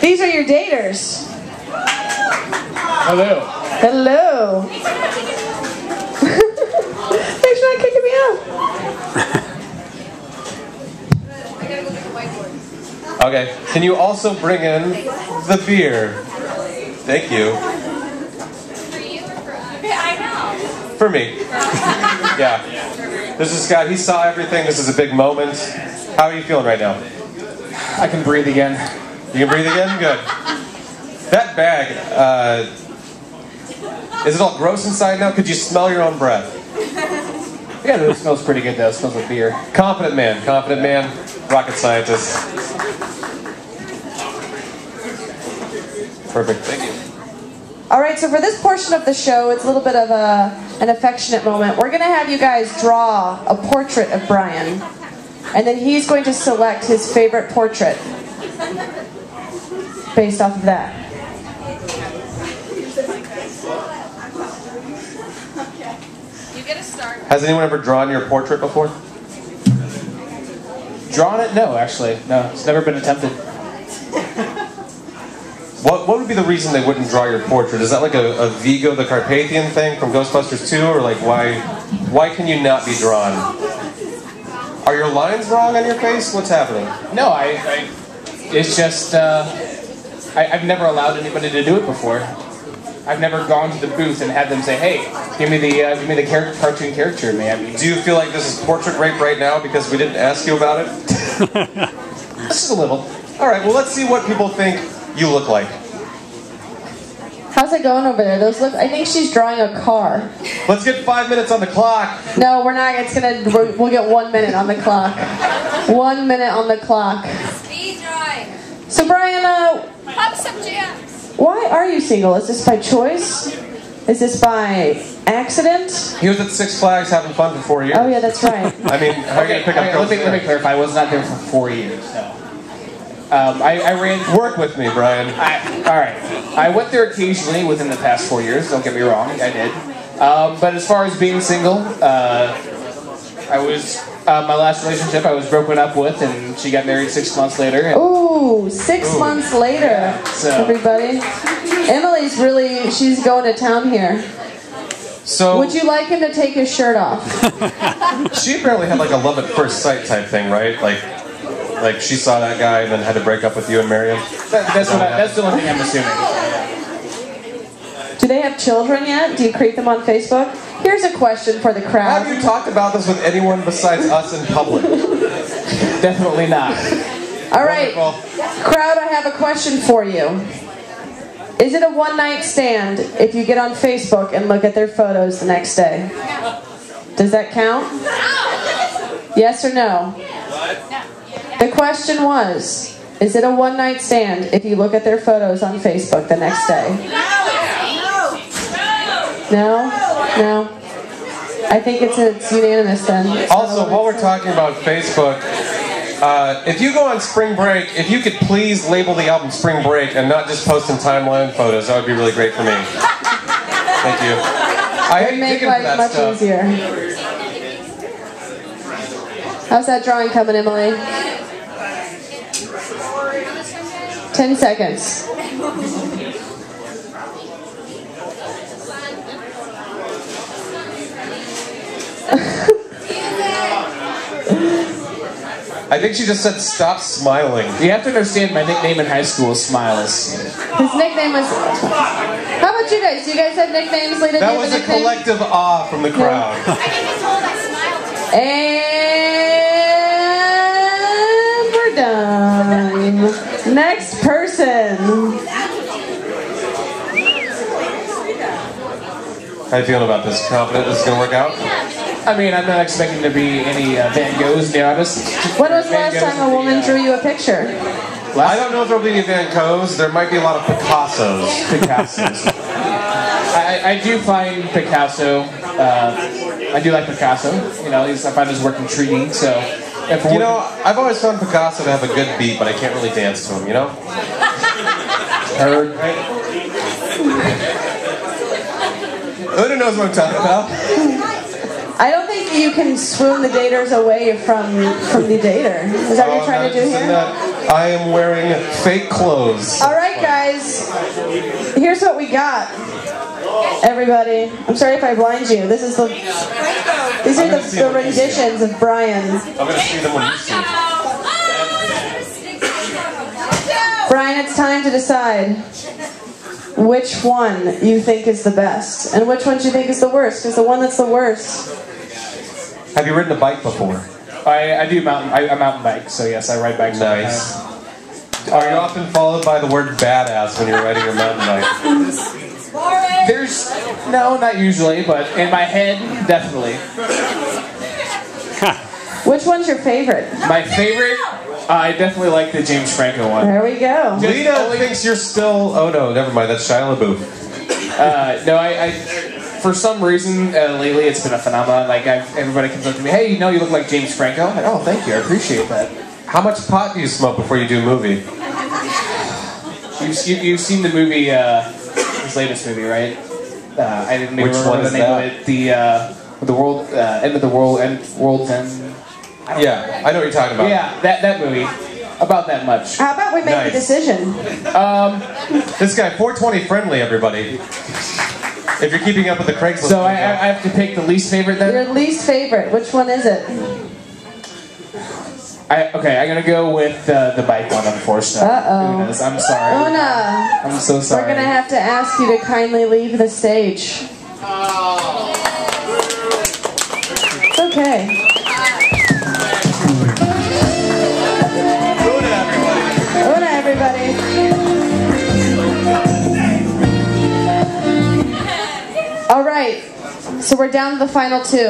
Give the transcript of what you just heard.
These are your daters. Hello. Hello. Thanks for not kicking me out. Okay. Can you also bring in the beer? Thank you. For you or for us? I know. For me. Yeah. This is Scott. He saw everything. This is a big moment. How are you feeling right now? I can breathe again. You can breathe again? Good. That bag, uh, is it all gross inside now? Could you smell your own breath? Yeah, it smells pretty good though. It smells like beer. Confident man, confident man, rocket scientist. Perfect. Thank you. All right, so for this portion of the show, it's a little bit of a, an affectionate moment. We're going to have you guys draw a portrait of Brian, and then he's going to select his favorite portrait based off of that. You get a start. Has anyone ever drawn your portrait before? Drawn it? No, actually. No, it's never been attempted. What, what would be the reason they wouldn't draw your portrait? Is that like a, a Vigo the Carpathian thing from Ghostbusters 2? Or like why why can you not be drawn? Are your lines wrong on your face? What's happening? No, I. I it's just. Uh, I, I've never allowed anybody to do it before. I've never gone to the booth and had them say, "Hey, give me the uh, give me the char- cartoon character." of me." I mean, Do you feel like this is portrait rape right now because we didn't ask you about it? just a little. All right, well let's see what people think you look like. How's it going over there? Those look. I think she's drawing a car. Let's get five minutes on the clock. No, we're not. It's gonna. We'll get one minute on the clock. One minute on the clock. Speed drawing. So Brian, uh, Pop some jams. why are you single? Is this by choice? Is this by accident? He was at Six Flags having fun for four years. Oh yeah, that's right. I mean, how are you gonna pick up okay, girls? let, me, let me clarify. I was not there for four years. No. Um, I, I ran. Work with me, Brian. I, all right. I went there occasionally within the past four years. Don't get me wrong, I did. Um, but as far as being single, uh, I was uh, my last relationship. I was broken up with, and she got married six months later. And Ooh, six months later, so- everybody. Emily's really, she's going to town here. So Would you like him to take his shirt off? she apparently had like a love at first sight type thing, right? Like, like she saw that guy and then had to break up with you and marry him. that, that's what I, that's the only thing I'm assuming. Do they have children yet? Do you create them on Facebook? Here's a question for the crowd. Have you talked about this with anyone besides us in public? Definitely not. All right, Wonderful. crowd, I have a question for you. Is it a one night stand if you get on Facebook and look at their photos the next day? Does that count? Yes or no? The question was Is it a one night stand if you look at their photos on Facebook the next day? No? No? I think it's, it's unanimous then. It's Also, while we're talking about Facebook, uh, if you go on spring break, if you could please label the album Spring Break and not just post in timeline photos, that would be really great for me. Thank you. I hate make life that much stuff. easier. How's that drawing coming, Emily? Ten seconds. I think she just said stop smiling. You have to understand my nickname in high school is Smiles. His nickname was. How about you guys? Do you guys have nicknames? Lita, That was have a nickname? collective awe from the crowd. I can be told I smile too. And we're done. Next person. How you feeling about this? Confident this is gonna work out? I mean, I'm not expecting to be any uh, Van Goghs, to be honest. When was the Van last Goghs time a would be, woman uh, drew you a picture? I don't know if there'll be any Van Goghs. There might be a lot of Picassos. Picassos. I, I do find Picasso. Uh, I do like Picasso. You know, he's, I find his work intriguing. So, if You know, I've always found Picasso to have a good beat, but I can't really dance to him. You know? heard, Una knows what I'm talking about. You can swoon the daters away from from the dater. Is that what you're Oh, trying to do here? that- I am wearing fake clothes. All right, guys. Here's what we got. Everybody, I'm sorry if I blind you. This is the these are the, the what you see. renditions of Brian. I'm gonna see them when you see them. Brian, it's time to decide which one you think is the best and which one you think is the worst. Because the one that's the worst. Have you ridden a bike before? I, I do mountain. I, I mountain bike, so yes, I ride bikes. Nice. Are you often followed by the word badass when you're riding your mountain bike? There's no, not usually, but in my head, definitely. Which one's your favorite? My favorite, I definitely like the James Franco one. There we go. Just Lita only- thinks you're still. Oh no, never mind. That's Shia LaBeouf. Uh, no, I, I, for some reason uh, lately it's been a phenomenon. Like I've, everybody comes up to me, hey, you know, you look like James Franco. I'm like, oh, thank you, I appreciate that. How much pot do you smoke before you do a movie? You've, you, you've seen the movie, uh, his latest movie, right? Uh, I didn't even Which remember one the is name that? of it. The uh, the world uh, end of the world end world's end. Yeah, I know what you're talking about. Yeah, that that movie. About that much. How about we make Nice. a decision? This guy, 420 friendly, everybody. If you're keeping up with the Craigslist. So I, I have to pick the least favorite then. Your least favorite. Which one is it? I, okay, I'm gonna go with uh, the bike one, unfortunately. Uh-oh. I'm sorry. Una, I'm so sorry. we're gonna have to ask you to kindly leave the stage. It's okay. So we're down to the final two.